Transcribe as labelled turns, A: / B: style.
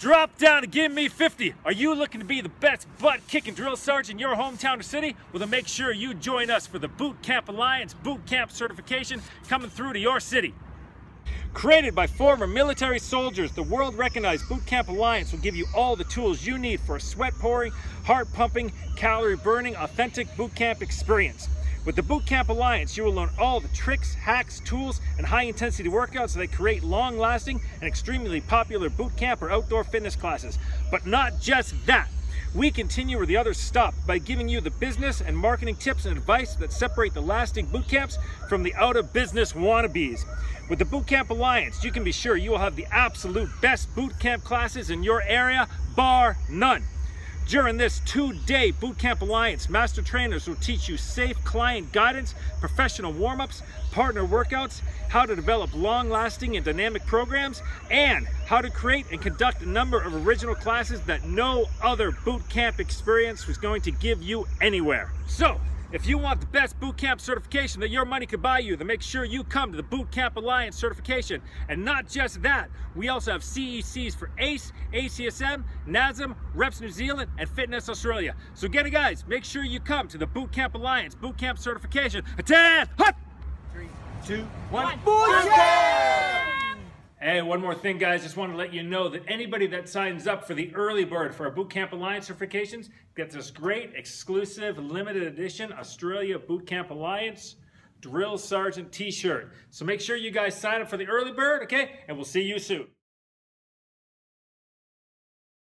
A: Drop down and give me 50. Are you looking to be the best butt-kicking drill sergeant in your hometown or city? Well, then make sure you join us for the Boot Camp Alliance Boot Camp certification coming through to your city. Created by former military soldiers, the world-recognized Boot Camp Alliance will give you all the tools you need for a sweat-pouring, heart-pumping, calorie-burning, authentic boot camp experience. With the Boot Camp Alliance, you will learn all the tricks, hacks, tools, and high-intensity workouts that create long-lasting and extremely popular boot camp or outdoor fitness classes. But not just that. We continue where the others stop by giving you the business and marketing tips and advice that separate the lasting boot camps from the out-of-business wannabes. With the Boot Camp Alliance, you can be sure you will have the absolute best boot camp classes in your area, bar none. During this two-day Bootcamp Alliance, master trainers will teach you safe client guidance, professional warm-ups, partner workouts, how to develop long-lasting and dynamic programs, and how to create and conduct a number of original classes that no other bootcamp experience was going to give you anywhere. So, if you want the best boot camp certification that your money could buy you, then make sure you come to the Boot Camp Alliance certification. And not just that, we also have CECs for ACE, ACSM, NASM, Reps New Zealand, and Fitness Australia. So get it guys, make sure you come to the Boot Camp Alliance Boot Camp certification. Attend! Hut! Three, two, one. Boot camp! Hey, one more thing, guys. Just want to let you know that anybody that signs up for the early bird for our Bootcamp Alliance certifications gets this great exclusive limited edition Australia Bootcamp Alliance Drill Sergeant t-shirt. So make sure you guys sign up for the early bird, okay? And we'll see you soon.